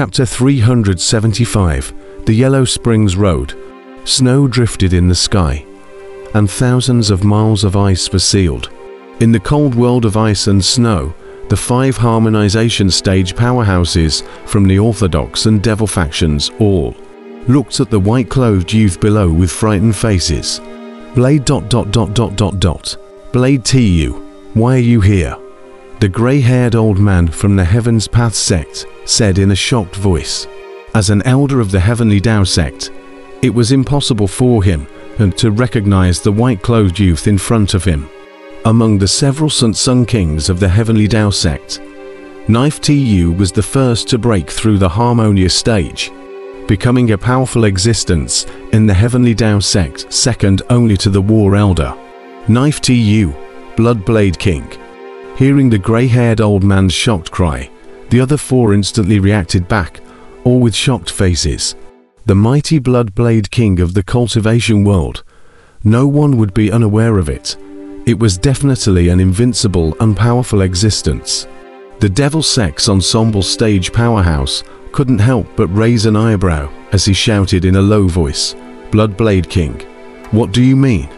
Chapter 375 The Yellow Springs Road. Snow drifted in the sky, and thousands of miles of ice were sealed. In the cold world of ice and snow, the five harmonization stage powerhouses from the Orthodox and Devil factions all looked at the white-clothed youth below with frightened faces. Blade dot dot dot dot dot dot. Blade TU, why are you here? The grey-haired old man from the Heaven's Path sect said in a shocked voice. As an elder of the Heavenly Tao sect, it was impossible for him to recognize the white-clothed youth in front of him. Among the several Sun Kings of the Heavenly Tao sect, Knife Tu was the first to break through the harmonious stage, becoming a powerful existence in the Heavenly Tao sect second only to the War Elder. Knife Tu, Bloodblade King. Hearing the grey-haired old man's shocked cry, the other four instantly reacted back, all with shocked faces. The mighty Bloodblade King of the cultivation world. No one would be unaware of it. It was definitely an invincible and powerful existence. The Devil Sect Ensemble stage powerhouse couldn't help but raise an eyebrow as he shouted in a low voice, Bloodblade King, what do you mean?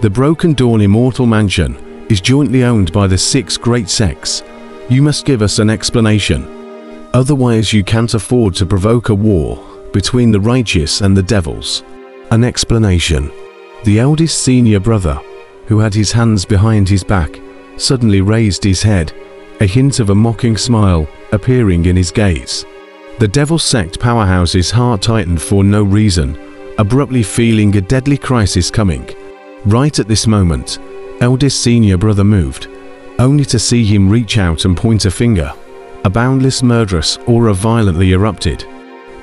The Broken Dawn Immortal Mansion is jointly owned by the six great sects you must give us an explanation. Otherwise you can't afford to provoke a war between the righteous and the devils. An explanation. The eldest senior brother, who had his hands behind his back, suddenly raised his head, a hint of a mocking smile appearing in his gaze. The devil sect powerhouse's heart tightened for no reason, abruptly feeling a deadly crisis coming. Right at this moment, eldest senior brother moved, only to see him reach out and point a finger. A boundless murderous aura violently erupted.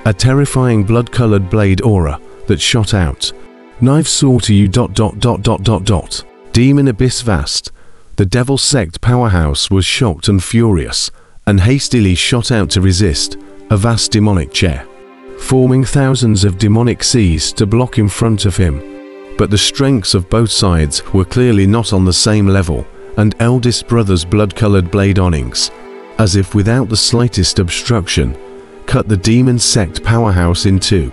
A terrifying blood-colored blade aura that shot out. Knife saw to you dot dot dot dot dot dot. Demon Abyss Vast. The Devil Sect powerhouse was shocked and furious, and hastily shot out to resist a vast demonic chair, forming thousands of demonic seas to block in front of him. But the strengths of both sides were clearly not on the same level, and eldest brother's blood-colored blade awnings, as if without the slightest obstruction, cut the demon sect powerhouse in two.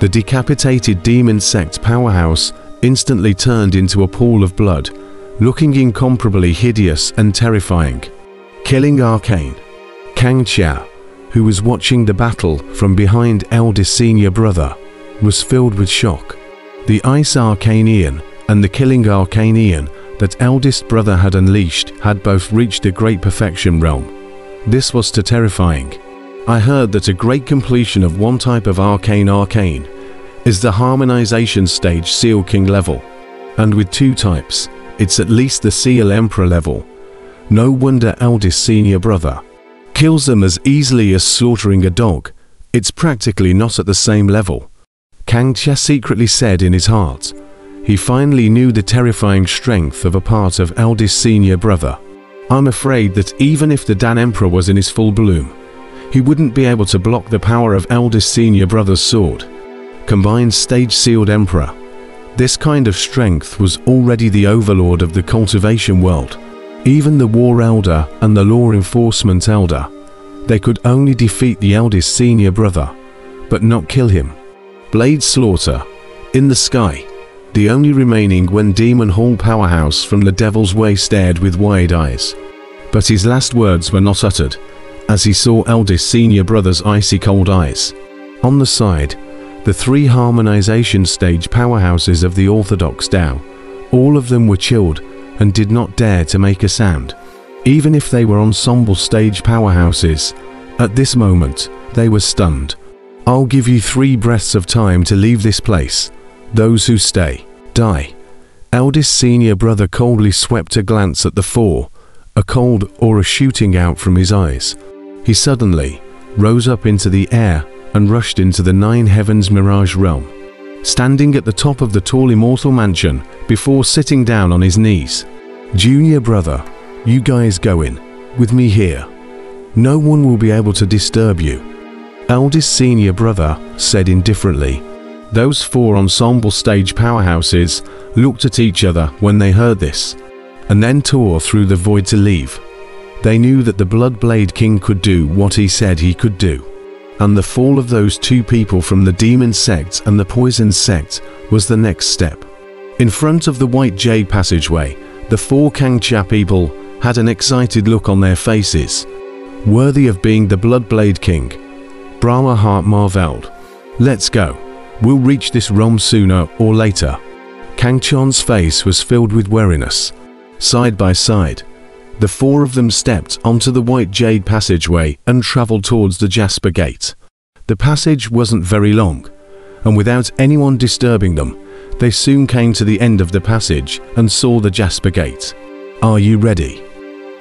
The decapitated demon sect powerhouse instantly turned into a pool of blood, looking incomparably hideous and terrifying. Killing Arcane. Kang Chia, who was watching the battle from behind eldest senior brother, was filled with shock. The Ice Arcanian and the Killing Arcanian that eldest brother had unleashed had both reached the great perfection realm. This was too terrifying. I heard that a great completion of one type of arcane arcane is the harmonization stage Seal King level, and with two types, it's at least the Seal Emperor level. No wonder eldest senior brother kills them as easily as slaughtering a dog. It's practically not at the same level. Kang Chia secretly said in his heart, he finally knew the terrifying strength of a part of eldest senior brother. I'm afraid that even if the Dan Emperor was in his full bloom, he wouldn't be able to block the power of eldest senior brother's sword. Combined stage sealed emperor. This kind of strength was already the overlord of the cultivation world. Even the war elder and the law enforcement elder. They could only defeat the eldest senior brother, but not kill him. Blade Slaughter. In the sky the only remaining when Demon Hall powerhouse from the Devil's Way stared with wide eyes. But his last words were not uttered, as he saw eldest senior brother's icy cold eyes. On the side, the three harmonization stage powerhouses of the Orthodox Tao, all of them were chilled and did not dare to make a sound. Even if they were ensemble stage powerhouses, at this moment, they were stunned. I'll give you three breaths of time to leave this place, those who stay, die. Eldest senior brother coldly swept a glance at the four, a cold aura shooting out from his eyes. He suddenly rose up into the air and rushed into the Nine Heavens Mirage realm, standing at the top of the tall immortal mansion before sitting down on his knees. Junior brother, you guys go in, with me here. No one will be able to disturb you. Eldest senior brother said indifferently, those four ensemble stage powerhouses looked at each other when they heard this, and then tore through the void to leave. They knew that the Bloodblade King could do what he said he could do. and the fall of those two people from the demon sect and the poison sect was the next step. In front of the White Jade passageway, the four Kangxia people had an excited look on their faces, worthy of being the Bloodblade King. Brahma Heart marveled. Let's go. We'll reach this realm sooner or later. Kang Chan's face was filled with weariness. Side by side, the four of them stepped onto the White Jade passageway and traveled towards the Jasper Gate. The passage wasn't very long, and without anyone disturbing them, they soon came to the end of the passage and saw the Jasper Gate. Are you ready?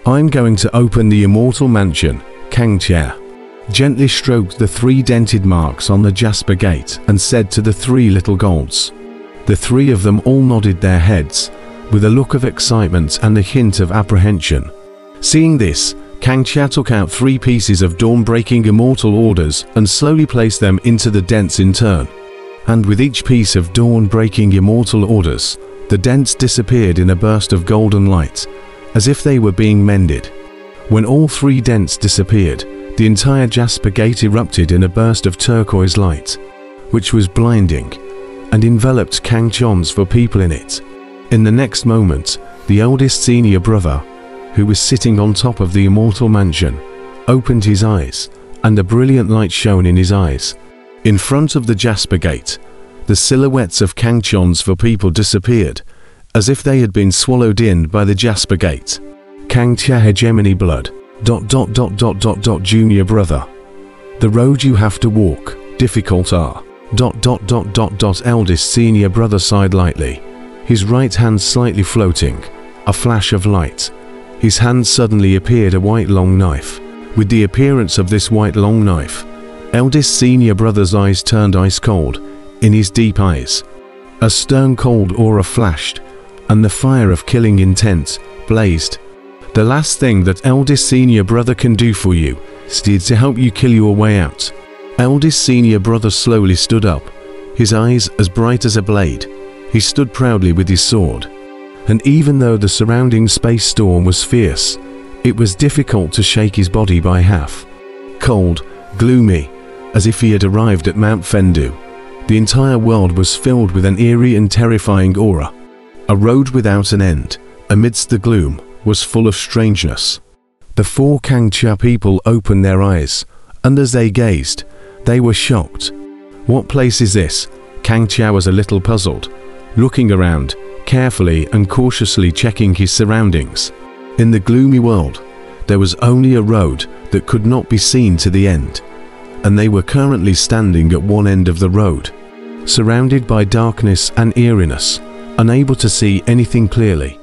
I'm going to open the immortal mansion, Kangxia. Gently stroked the three dented marks on the Jasper Gate and said to the three little golds. The three of them all nodded their heads, with a look of excitement and a hint of apprehension. Seeing this, Kang Kangxia took out three pieces of dawn-breaking immortal orders and slowly placed them into the dents in turn and with each piece of dawn-breaking immortal orders, the dents disappeared in a burst of golden light, as if they were being mended. When all three dents disappeared, the entire Jasper Gate erupted in a burst of turquoise light, which was blinding, and enveloped Kangxion's for people in it. In the next moment, the oldest senior brother, who was sitting on top of the immortal mansion, opened his eyes, and a brilliant light shone in his eyes, in front of the Jasper Gate, the silhouettes of Kangxion's for people disappeared, as if they had been swallowed in by the Jasper Gate. Kangxia hegemony blood, dot dot dot dot dot dot junior brother. The road you have to walk, difficult are, dot dot dot dot dot eldest senior brother sighed lightly, his right hand slightly floating, a flash of light. His hand suddenly appeared a white long knife. With the appearance of this white long knife, Eldest senior brother's eyes turned ice cold, in his deep eyes. A stern cold aura flashed, and the fire of killing intent blazed. The last thing that eldest senior brother can do for you is to help you kill your way out. Eldest senior brother slowly stood up, his eyes as bright as a blade. He stood proudly with his sword. And even though the surrounding space storm was fierce, it was difficult to shake his body by half. Cold, gloomy, as if he had arrived at Mount Fengdu. The entire world was filled with an eerie and terrifying aura. A road without an end, amidst the gloom, was full of strangeness. The four Kangxia people opened their eyes, and as they gazed, they were shocked. What place is this? Kangxia was a little puzzled, looking around, carefully and cautiously checking his surroundings. In the gloomy world, there was only a road that could not be seen to the end and they were currently standing at one end of the road, surrounded by darkness and eeriness, unable to see anything clearly.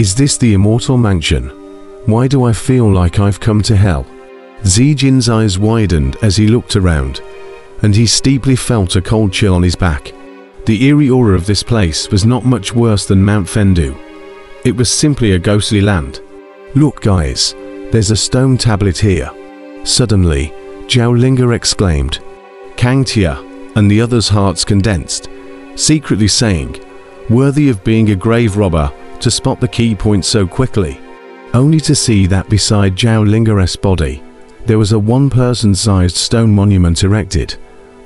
Is this the immortal mansion? Why do I feel like I've come to hell? Zijin's eyes widened as he looked around, and he steeply felt a cold chill on his back. The eerie aura of this place was not much worse than Mount Fengdu. It was simply a ghostly land. Look guys, there's a stone tablet here. Suddenly, Zhao Linga exclaimed. Kangxia and the others' hearts condensed, secretly saying, worthy of being a grave robber to spot the key point so quickly, only to see that beside Zhao Linga's body, there was a one-person-sized stone monument erected,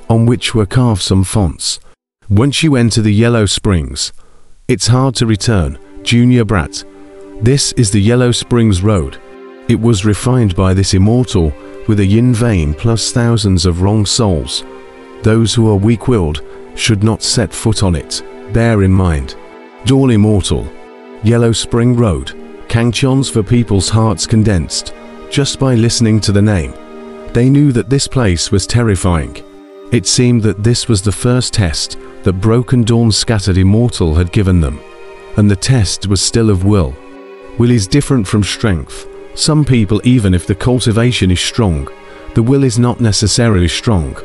on which were carved some fonts. Once you enter the Yellow Springs, it's hard to return, Junior Brat. This is the Yellow Springs Road. It was refined by this immortal with a yin vein plus thousands of wrong souls. Those who are weak-willed should not set foot on it. Bear in mind. Dawn Immortal. Yellow Spring Road. Kangchon's for people's hearts condensed. Just by listening to the name. They knew that this place was terrifying. It seemed that this was the first test that Broken Dawn's scattered immortal had given them. And the test was still of will. Will is different from strength. Some people, even if the cultivation is strong, the will is not necessarily strong.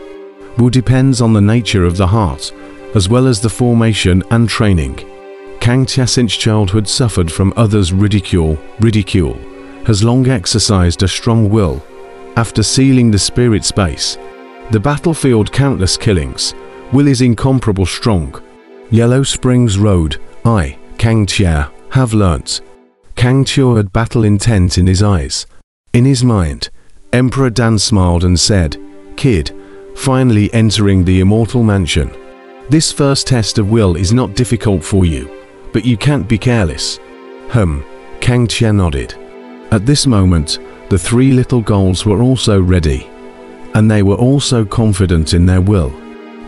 Will depends on the nature of the heart, as well as the formation and training. Kangxia since childhood suffered from others' ridicule, ridicule, has long exercised a strong will. After sealing the spirit space, the battlefield countless killings, will is incomparable strong. Yellow Springs Road, I, Kang Kangxia, have learnt Kang Kangxia had battle intent in his eyes. In his mind, Emperor Dan smiled and said, Kid, finally entering the immortal mansion. This first test of will is not difficult for you, but you can't be careless. Hum, Kang Chia nodded. At this moment, the three little goals were also ready, and they were also confident in their will.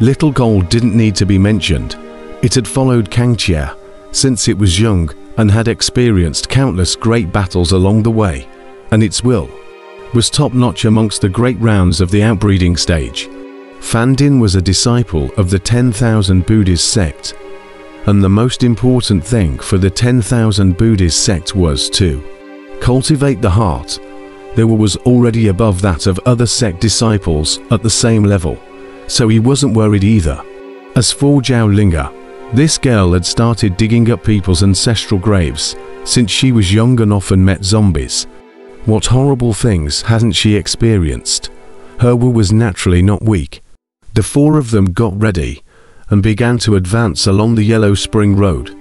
Little Gold didn't need to be mentioned. It had followed Kang Chia since it was young and had experienced countless great battles along the way, and its will was top-notch amongst the great rounds of the outbreeding stage. Fan Din was a disciple of the 10,000 Buddhist sect, and the most important thing for the 10,000 Buddhist sect was to cultivate the heart. There was already above that of other sect disciples at the same level, so he wasn't worried either. As for Zhao Linga, this girl had started digging up people's ancestral graves since she was young and often met zombies. What horrible things hadn't she experienced? Her will was naturally not weak. The four of them got ready and began to advance along the Yellow Spring Road.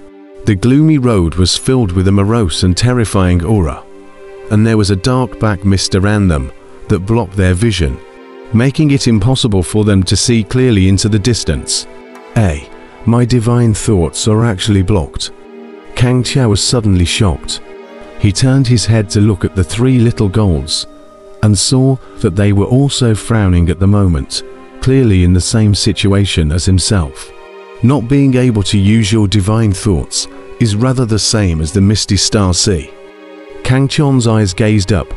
The gloomy road was filled with a morose and terrifying aura, and there was a dark back mist around them that blocked their vision, making it impossible for them to see clearly into the distance. A. My divine thoughts are actually blocked. Kang Chia was suddenly shocked. He turned his head to look at the three little golds and saw that they were also frowning at the moment, clearly in the same situation as himself. Not being able to use your divine thoughts is rather the same as the misty star sea. Kang Chon's eyes gazed up,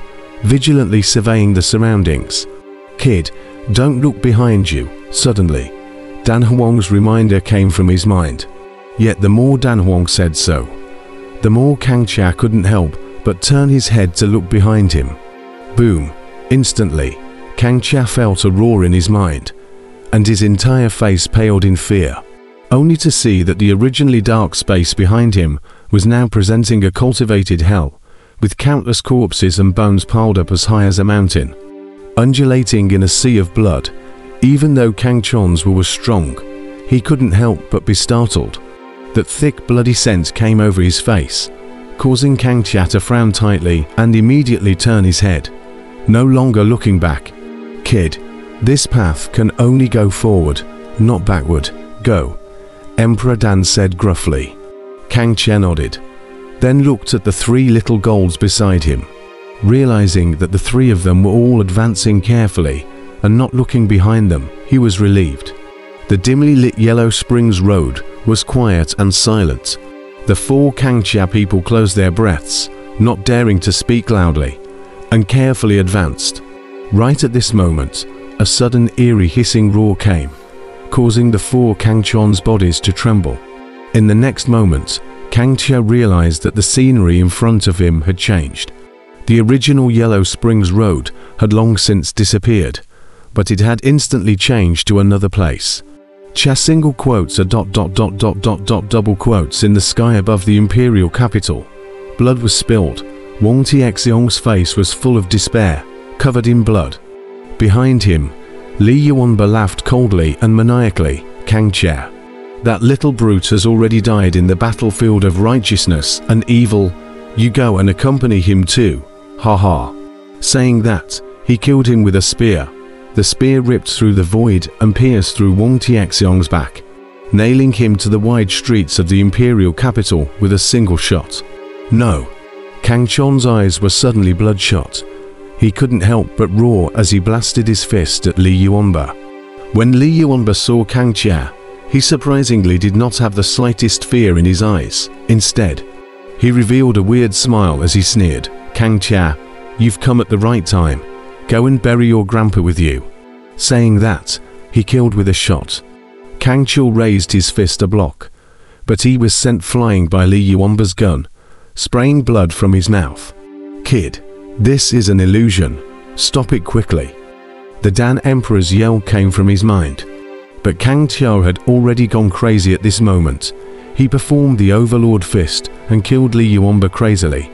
vigilantly surveying the surroundings. Kid, don't look behind you, suddenly. Dan Huang's reminder came from his mind. Yet the more Dan Huang said so, the more Kang Chia couldn't help but turn his head to look behind him. Boom! Instantly, Kang Chia felt a roar in his mind, and his entire face paled in fear, only to see that the originally dark space behind him was now presenting a cultivated hell, with countless corpses and bones piled up as high as a mountain. Undulating in a sea of blood, even though Kang Chon's will was strong, he couldn't help but be startled. That thick bloody scent came over his face, causing Kang Chia to frown tightly and immediately turn his head, no longer looking back. Kid, this path can only go forward, not backward. Go. Emperor Dan said gruffly. Kang Chia nodded, then looked at the three little golds beside him. Realizing that the three of them were all advancing carefully, and not looking behind them, he was relieved. The dimly lit Yellow Springs Road was quiet and silent. The four Kang Chia people closed their breaths, not daring to speak loudly, and carefully advanced. Right at this moment, a sudden eerie hissing roar came, causing the four Kang Chon's bodies to tremble. In the next moment, Kang Chia realized that the scenery in front of him had changed. The original Yellow Springs Road had long since disappeared, but it had instantly changed to another place. Cha single quotes are dot dot dot dot dot dot double quotes in the sky above the imperial capital. Blood was spilled. Wang Tianxiong's face was full of despair, covered in blood. Behind him, Li Yuanba laughed coldly and maniacally, Kang Chia. That little brute has already died in the battlefield of righteousness and evil. You go and accompany him too. Ha ha. Saying that, he killed him with a spear, the spear ripped through the void and pierced through Wang Tianxiong's back, nailing him to the wide streets of the imperial capital with a single shot. No. Kang Chon's eyes were suddenly bloodshot. He couldn't help but roar as he blasted his fist at Li Yuanba. When Li Yuanba saw Kang Chia, he surprisingly did not have the slightest fear in his eyes. Instead, he revealed a weird smile as he sneered, Kang Chia, you've come at the right time. Go and bury your grandpa with you. Saying that, he killed with a shot. Kang Chul raised his fist a block, but he was sent flying by Li Yuanba's gun, spraying blood from his mouth. Kid, this is an illusion. Stop it quickly. The Dan Emperor's yell came from his mind. But Kang Tiao had already gone crazy at this moment. He performed the Overlord Fist and killed Li Yuanba crazily.